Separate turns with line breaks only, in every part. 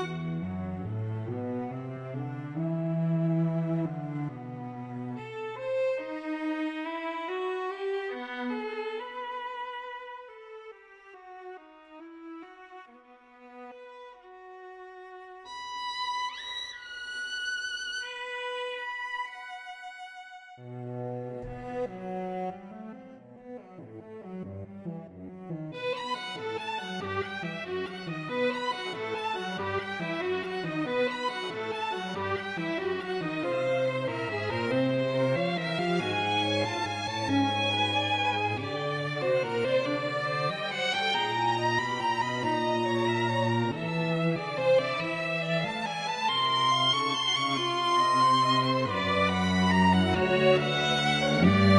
Música Bye.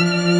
Thank you.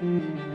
Thank mm. you.